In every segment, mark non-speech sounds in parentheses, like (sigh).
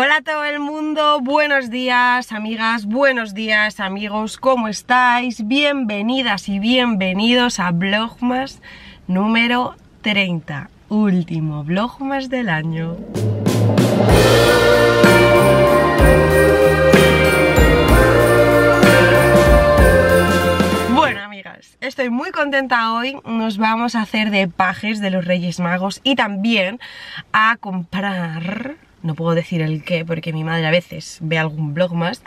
Hola a todo el mundo, buenos días amigas, buenos días amigos, ¿cómo estáis? Bienvenidas y bienvenidos a Vlogmas número 30, último Vlogmas del año. Estoy muy contenta hoy, nos vamos a hacer de pajes de los Reyes Magos y también a comprar no puedo decir el qué porque mi madre a veces ve algún blog más,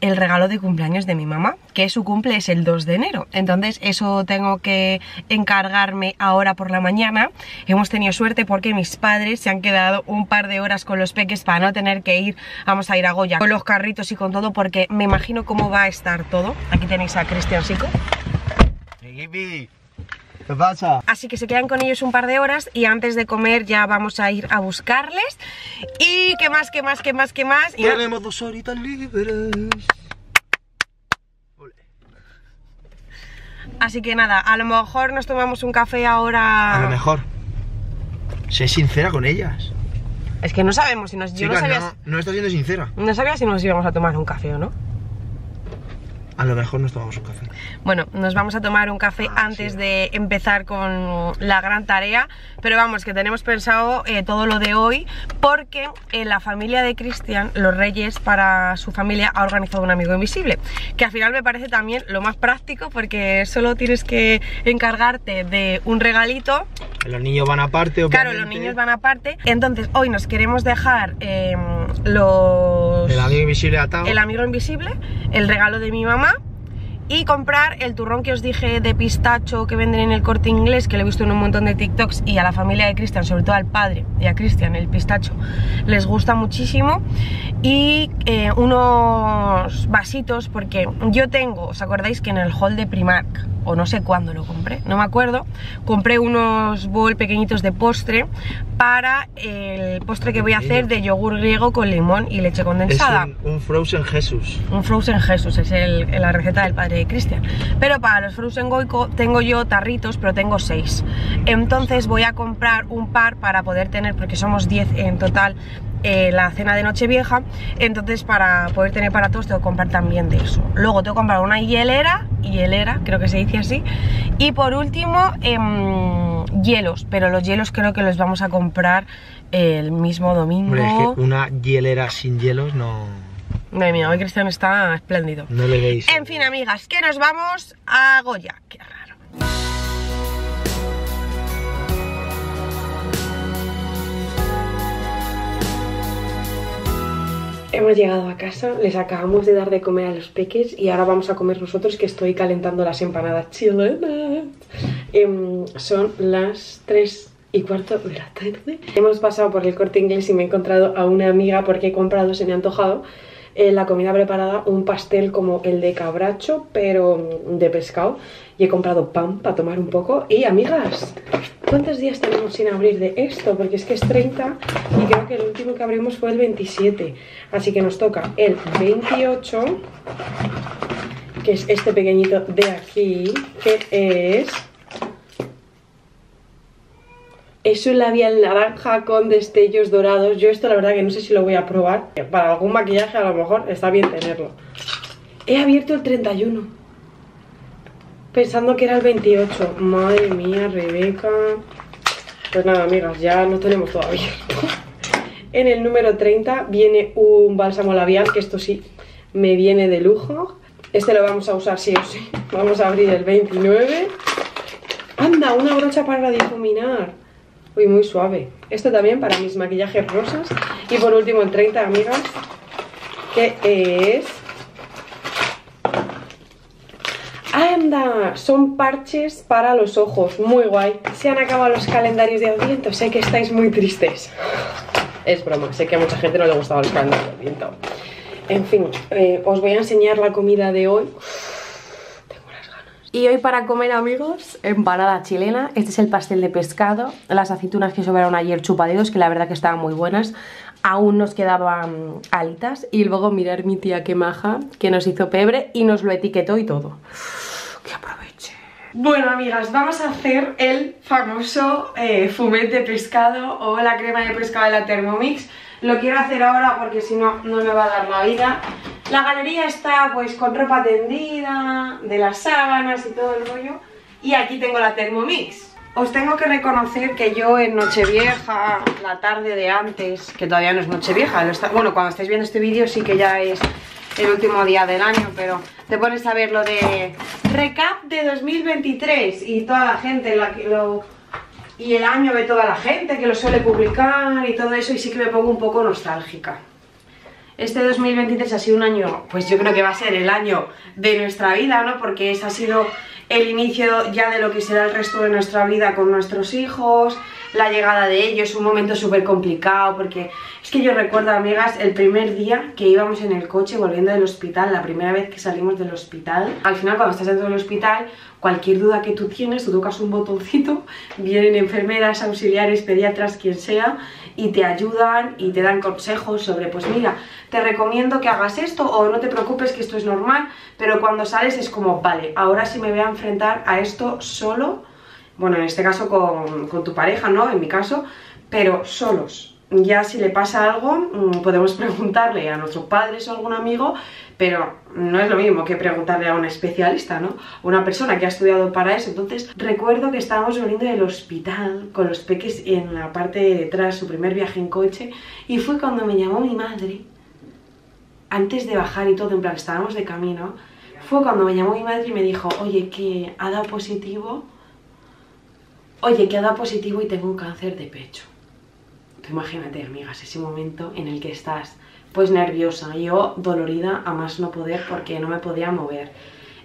el regalo de cumpleaños de mi mamá, que su cumple es el 2 de enero. Entonces eso tengo que encargarme ahora por la mañana. Hemos tenido suerte porque mis padres se han quedado un par de horas con los peques para no tener que ir, vamos a ir a Goya, con los carritos y con todo, porque me imagino cómo va a estar todo. Aquí tenéis a Cristian Sico. ¿Qué pasa? Así que se quedan con ellos un par de horas y antes de comer ya vamos a ir a buscarles. Y qué más, qué más, qué más, qué más. Y Tenemos dos horitas libres. Así que nada, a lo mejor nos tomamos un café ahora. A lo mejor. Sé sincera con ellas. Es que no sabemos si nos. Yo no sabía, no, no estás siendo sincera. no sabía si nos íbamos a tomar un café o no. A lo mejor nos tomamos un café. Bueno, nos vamos a tomar un café Ah, antes sí. de empezar con la gran tarea, pero vamos, que tenemos pensado eh, todo lo de hoy, porque eh, la familia de Cristian, los Reyes, para su familia ha organizado un amigo invisible, que al final me parece también lo más práctico, porque solo tienes que encargarte de un regalito Los niños van aparte, Claro, obviamente. los niños van aparte. Entonces, hoy nos queremos dejar eh, los. El amigo invisible atado. el amigo invisible, el regalo de mi mamá. Y comprar el turrón que os dije de pistacho que venden en el corte inglés, que lo he visto en un montón de TikToks. Y a la familia de Cristian, sobre todo al padre y a Cristian, el pistacho, les gusta muchísimo. Y eh, unos vasitos, porque yo tengo, ¿os acordáis que en el hall de Primark, o no sé cuándo lo compré, no me acuerdo, compré unos bol pequeñitos de postre para el postre que voy a hacer de yogur griego con limón y leche es condensada. un, un Frozen Jesús. Un Frozen Jesus, es el- la receta del padre de Cristian. Pero para los Frozen Goico tengo yo tarritos, pero tengo 6. Entonces voy a comprar un par para poder tener, porque somos 10 en total, eh, la cena de Nochevieja. Entonces para poder tener para todos tengo que comprar también de eso. Luego tengo que comprar una hielera, hielera, creo que se dice así. Y por último, em, hielos, pero los hielos creo que los vamos a comprar el mismo domingo. Hombre, es que una hielera sin hielos no, Madre mía, hoy Cristian está espléndido. no le veis. En fin, amigas, que nos vamos a Goya. Qué raro. Hemos llegado a casa, les acabamos de dar de comer a los peques y ahora vamos a comer nosotros que estoy calentando las empanadas chilenas. Em, son las 3 y cuarto de la tarde. Hemos pasado por el corte inglés y me he encontrado a una amiga porque he comprado, se me ha antojado, eh, la comida preparada, un pastel como el de cabracho, pero mm, de pescado. Y he comprado pan para tomar un poco. Y amigas, ¿cuántos días tenemos sin abrir de esto? Porque es que es 30 y creo que el último que abrimos fue el 27. Así que nos toca el 28, que es este pequeñito de aquí, que es... Es un labial naranja con destellos dorados. Yo esto la verdad que no sé si lo voy a probar. Para algún maquillaje a lo mejor está bien tenerlo. He abierto el 31. Pensando que era el 28. Madre mía, Rebeca. Pues nada, amigas, ya no tenemos todo abierto. En el número 30 viene un bálsamo labial, que esto sí me viene de lujo. Este lo vamos a usar sí o sí. Vamos a abrir el 29. Anda, una brocha para difuminar. Uy, muy suave. Esto también para mis maquillajes rosas. Y por último el 30, amigas, que es... ¡Anda! Son parches para los ojos. Muy guay. Se han acabado los calendarios de Adviento. Sé que estáis muy tristes. Es broma. Sé que a mucha gente no le gustaban los calendarios de Adviento. En fin, eh, os voy a enseñar la comida de hoy. Y hoy para comer, amigos, empanada chilena. Este es el pastel de pescado. Las aceitunas que sobraron ayer chupadedos, que la verdad que estaban muy buenas. Aún nos quedaban alitas. Y luego mirar mi tía que maja, que nos hizo pebre y nos lo etiquetó y todo. Que aproveche. Bueno, amigas, vamos a hacer el famoso eh, fumet de pescado o la crema de pescado de la Thermomix. Lo quiero hacer ahora porque si no, no me va a dar la vida. La galería está pues con ropa tendida, de las sábanas y todo el rollo. Y aquí tengo la Thermomix. Os tengo que reconocer que yo en Nochevieja, la tarde de antes, que todavía no es Nochevieja, bueno, cuando estáis viendo este vídeo sí que ya es el último día del año, pero te pones a ver lo de recap de 2023 y toda la gente lo, y el año de toda la gente que lo suele publicar y todo eso y sí que me pongo un poco nostálgica. Este 2023 ha sido un año, pues yo creo que va a ser el año de nuestra vida, ¿no? Porque ese ha sido el inicio ya de lo que será el resto de nuestra vida con nuestros hijos, la llegada de ellos, un momento súper complicado, porque es que yo recuerdo, amigas, el primer día que íbamos en el coche volviendo del hospital, la primera vez que salimos del hospital, al final cuando estás dentro del hospital, cualquier duda que tú tienes, tú tocas un botoncito, vienen enfermeras, auxiliares, pediatras, quien sea, y te ayudan y te dan consejos sobre, pues mira, te recomiendo que hagas esto o no te preocupes que esto es normal, pero cuando sales es como, vale, ahora sí me voy a enfrentar a esto solo, bueno, en este caso con, con tu pareja, ¿no? En mi caso, pero solos. Ya si le pasa algo, mm, podemos (laughs) preguntarle a nuestros padres o algún amigo, pero no es lo mismo que preguntarle a un especialista, ¿no? Una persona que ha estudiado para eso. Entonces, recuerdo que estábamos volviendo del hospital con los peques en la parte de detrás, su primer viaje en coche, y fue cuando me llamó mi madre, antes de bajar y todo, en plan, estábamos de camino, fue cuando me llamó mi madre y me dijo, oye, que ha dado positivo, oye, que ha dado positivo y tengo un cáncer de pecho. imagínate, amigas, ese momento en el que estás pues nerviosa, yo dolorida a más no poder porque no me podía mover.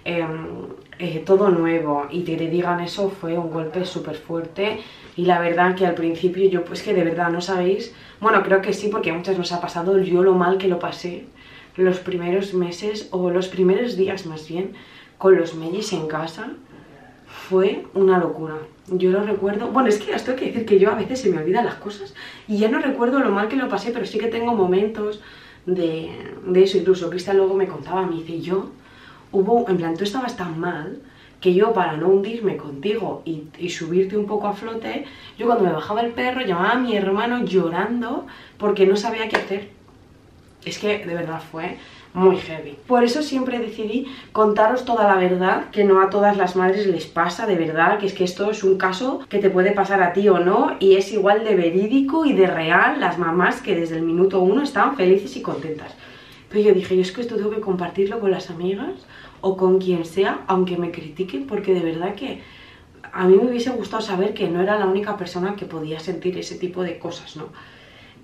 Em, eh, todo nuevo y te, te digan eso fue un golpe súper fuerte y la verdad que al principio yo pues que de verdad no sabéis, bueno creo que sí porque a muchas nos ha pasado yo lo mal que lo pasé los primeros meses o los primeros días más bien con los mellis en casa fue una locura. Yo lo recuerdo, bueno es que esto hay que decir que yo a veces se me olvidan las cosas y ya no recuerdo lo mal que lo pasé pero sí que tengo momentos de, eso. Incluso Cristian luego me contaba, me dice, yo, hubo, en plan, tú estabas tan mal que yo para no hundirme contigo y, subirte un poco a flote, yo cuando me bajaba el perro llamaba a mi hermano llorando porque no sabía qué hacer. Es que de verdad fue muy heavy. Por eso siempre decidí contaros toda la verdad, que no a todas las madres les pasa, de verdad, que es que esto es un caso que te puede pasar a ti o no, y es igual de verídico y de real las mamás que desde el minuto uno estaban felices y contentas. Pero yo dije, yo es que esto tengo que compartirlo con las amigas o con quien sea, aunque me critiquen, porque de verdad que a mí me hubiese gustado saber que no era la única persona que podía sentir ese tipo de cosas, ¿no?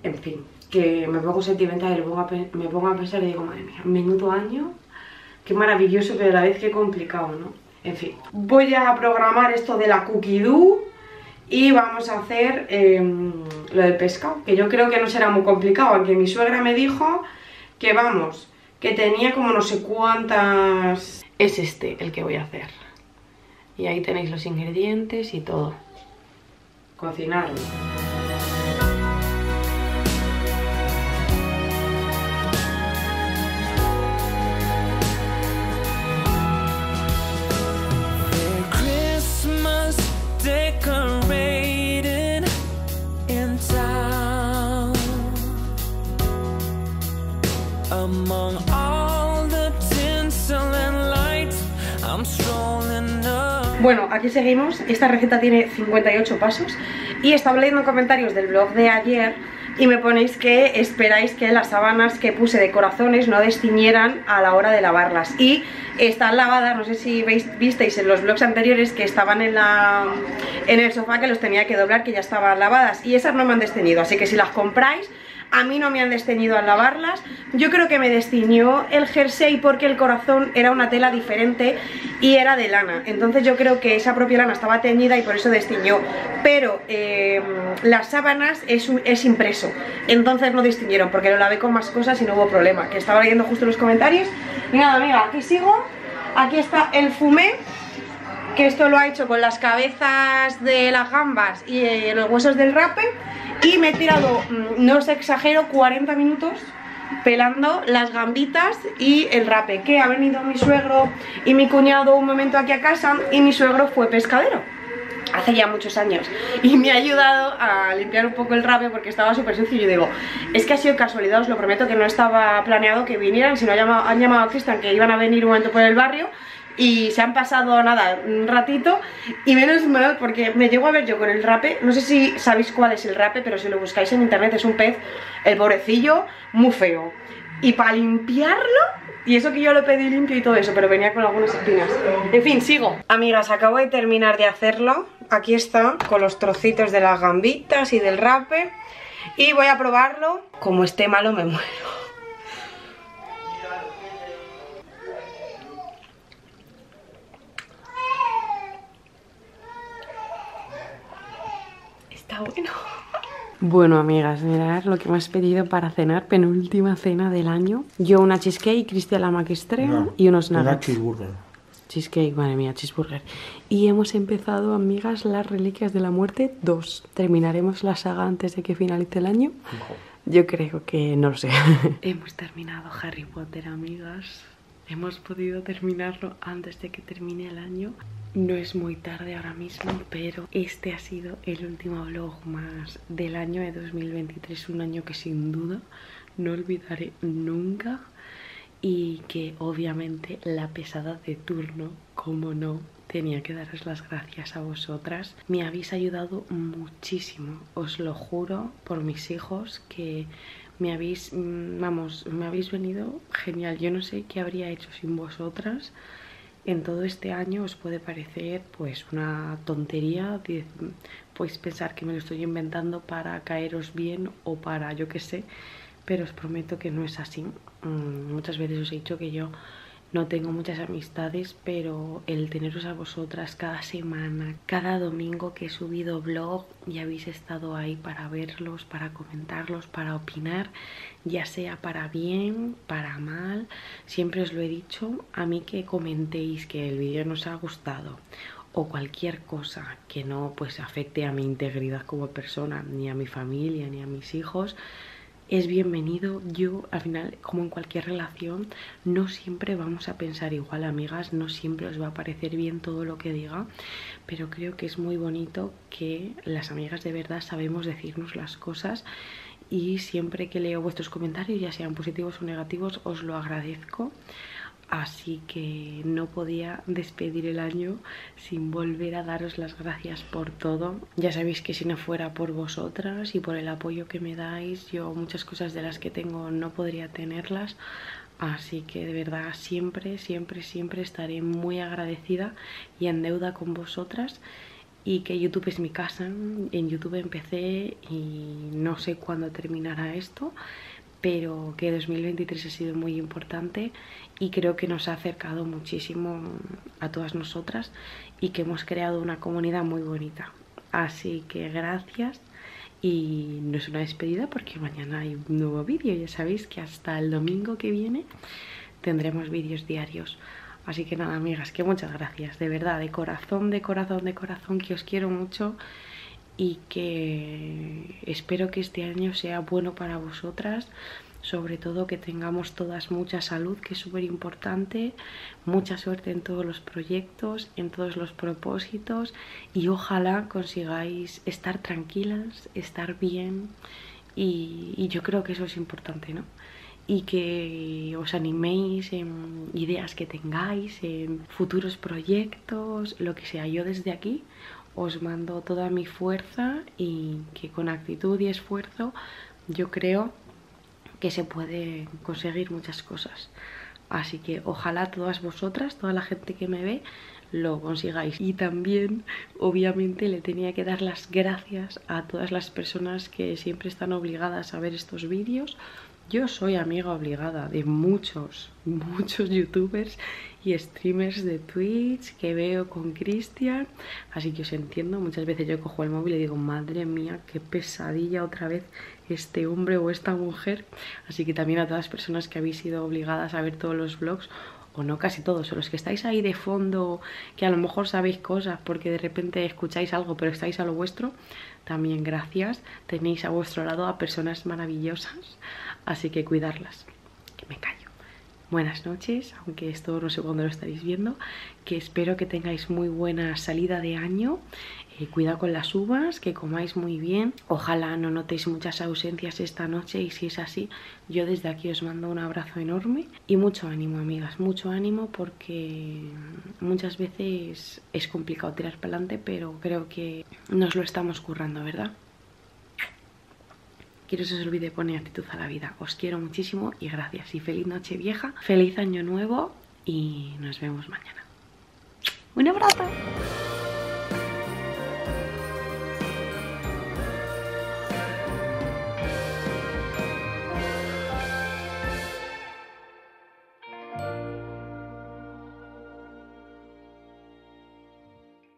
En fin, que me pongo sentimental y me pongo, a, pensar y digo, madre mía, menudo año, qué maravilloso, pero a la vez qué complicado, ¿no? En fin, voy a programar esto de la cookie do y vamos a hacer em, lo del pescado, que yo creo que no será muy complicado, aunque mi suegra me dijo que vamos, que tenía como no sé cuántas... Es este el que voy a hacer. Y ahí tenéis los ingredientes y todo. Cocinarlo. Bueno, aquí seguimos. Esta receta tiene 58 pasos y estaba leyendo comentarios del blog de ayer y me ponéis que esperáis que las sábanas que puse de corazones no destiñeran a la hora de lavarlas y están lavadas, no sé si veis, visteis en los blogs anteriores que estaban en, la, en el sofá que los tenía que doblar que ya estaban lavadas y esas no me han desteñido, así que si las compráis a mí no me han desteñido al lavarlas. Yo creo que me destiñó el jersey porque el corazón era una tela diferente y era de lana. Entonces yo creo que esa propia lana estaba teñida y por eso destiñó. Pero eh, las sábanas es, es impreso. Entonces no destiñeron porque lo lavé con más cosas y no hubo problema. Que estaba leyendo justo los comentarios. Nada, amiga, aquí sigo. Aquí está el fumé que esto lo ha hecho con las cabezas de las gambas y eh, los huesos del rape y me he tirado, mm, no os exagero, 40 minutos pelando las gambitas y el rape que ha venido mi suegro y mi cuñado un momento aquí a casa y mi suegro fue pescadero hace ya muchos años y me ha ayudado a limpiar un poco el rape porque estaba súper sucio y yo digo, es que ha sido casualidad, os lo prometo que no estaba planeado que vinieran, sino han llamado, han llamado a Cristian que iban a venir un momento por el barrio y se han pasado nada, un ratito y menos mal porque me llego a ver yo con el rape, no sé si sabéis cuál es el rape, pero si lo buscáis en internet es un pez, el pobrecillo, muy feo y para limpiarlo y eso que yo lo pedí limpio y todo eso, pero venía con algunas espinas. En fin, sigo. Amigas, acabo de terminar de hacerlo. Aquí está, con los trocitos de las gambitas y del rape. Y voy a probarlo. Como esté malo, me muero. Está bueno. Bueno, amigas, mirad lo que me has pedido para cenar, penúltima cena del año. Yo una cheesecake, Cristian la maquestrena y unos nuggets. cheeseburger. Cheesecake, madre mía, cheeseburger. Y hemos empezado, amigas, las Reliquias de la Muerte 2. ¿Terminaremos la saga antes de que finalice el año? Yo creo que no lo sé. (laughs) hemos terminado Harry Potter, amigas. Hemos podido terminarlo antes de que termine el año. No es muy tarde ahora mismo, pero este ha sido el último vlog más del año de 2023, un año que sin duda no olvidaré nunca y que obviamente la pesada de turno, como no, tenía que daros las gracias a vosotras. Me habéis ayudado muchísimo, os lo juro por mis hijos que me habéis, mm, vamos, me habéis venido genial. Yo no sé qué habría hecho sin vosotras en todo este año os puede parecer pues una tontería, podéis pensar que me lo estoy inventando para caeros bien o para yo qué sé, pero os prometo que no es así. Mm, muchas veces os he dicho que yo no tengo muchas amistades, pero el teneros a vosotras cada semana, cada domingo que he subido blog y habéis estado ahí para verlos, para comentarlos, para opinar, ya sea para bien, para mal, siempre os lo he dicho, a mí que comentéis que el vídeo nos ha gustado o cualquier cosa que no pues afecte a mi integridad como persona, ni a mi familia, ni a mis hijos, es bienvenido. Yo, al final, como en cualquier relación, no siempre vamos a pensar igual, amigas, no siempre os va a parecer bien todo lo que diga, pero creo que es muy bonito que las amigas de verdad sabemos decirnos las cosas y siempre que leo vuestros comentarios, ya sean positivos o negativos, os lo agradezco así que no podía despedir el año sin volver a daros las gracias por todo. Ya sabéis que si no fuera por vosotras y por el apoyo que me dais, yo muchas cosas de las que tengo no podría tenerlas. Así que de verdad siempre, siempre, siempre estaré muy agradecida y en deuda con vosotras y que YouTube es mi casa. En YouTube empecé y no sé cuándo terminará esto pero que 2023 ha sido muy importante y creo que nos ha acercado muchísimo a todas nosotras y que hemos creado una comunidad muy bonita. Así que gracias y no es una despedida porque mañana hay un nuevo vídeo. Ya sabéis que hasta el domingo que viene tendremos vídeos diarios. Así que nada, amigas, que muchas gracias, de verdad, de corazón, de corazón, de corazón, que os quiero mucho y que espero que este año sea bueno para vosotras sobre todo que tengamos todas mucha salud, que es súper importante, mucha suerte en todos los proyectos, en todos los propósitos y ojalá consigáis estar tranquilas, estar bien y, yo creo que eso es importante, ¿no? y que os animéis en ideas que tengáis, en futuros proyectos, lo que sea. Yo desde aquí os mando toda mi fuerza y que con actitud y esfuerzo yo creo que se puede conseguir muchas cosas. Así que ojalá todas vosotras, toda la gente que me ve, lo consigáis. Y también, obviamente, le tenía que dar las gracias a todas las personas que siempre están obligadas a ver estos vídeos yo soy amiga obligada de muchos, muchos youtubers y streamers de Twitch que veo con Cristian, así que os entiendo, muchas veces yo cojo el móvil y digo, madre mía, qué pesadilla otra vez este hombre o esta mujer, así que también a todas las personas que habéis sido obligadas a ver todos los vlogs, o no casi todos, o los que estáis ahí de fondo, que a lo mejor sabéis cosas porque de repente escucháis algo pero estáis a lo vuestro, también gracias, tenéis a vuestro lado a personas maravillosas, así que cuidarlas, que me callo. buenas noches, aunque esto no sé cuándo lo estaréis viendo, que espero que tengáis muy buena salida de año. Eh, cuidado con las uvas, que comáis muy bien. Ojalá no notéis muchas ausencias esta noche y si es así, yo desde aquí os mando un abrazo enorme y mucho ánimo, amigas, mucho ánimo porque muchas veces es complicado tirar para adelante, pero creo que nos lo estamos currando, ¿verdad? Quiero que se os olvide poner actitud a la vida. Os quiero muchísimo y gracias. Y feliz noche vieja, feliz año nuevo y nos vemos mañana. Un abrazo.